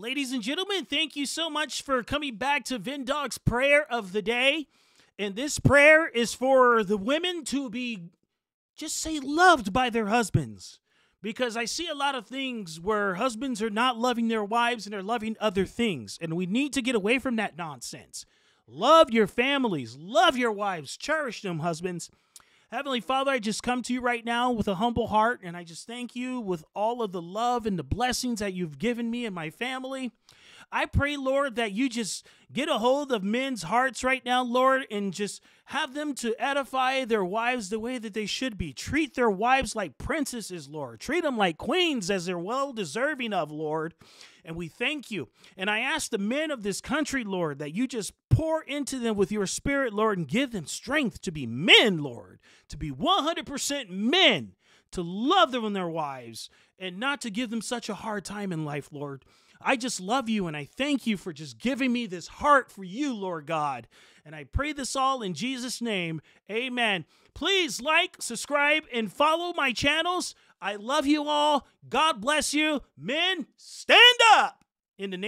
Ladies and gentlemen, thank you so much for coming back to VinnDogg's prayer of the day. And this prayer is for the women to be just say loved by their husbands. Because I see a lot of things where husbands are not loving their wives and they're loving other things. And we need to get away from that nonsense. Love your families, love your wives, cherish them, husbands. Heavenly Father, I just come to you right now with a humble heart, and I just thank you with all of the love and the blessings that you've given me and my family. I pray, Lord, that you just get a hold of men's hearts right now, Lord, and just have them to edify their wives the way that they should be. Treat their wives like princesses, Lord. Treat them like queens as they're well deserving of, Lord. And we thank you. And I ask the men of this country, Lord, that you just pour into them with your spirit, Lord, and give them strength to be men, Lord, to be 100% men, to love them and their wives, and not to give them such a hard time in life, Lord. I just love you and I thank you for just giving me this heart for you, Lord God. And I pray this all in Jesus' name. Amen. Please like, subscribe, and follow my channels. I love you all. God bless you. Men, stand up in the name.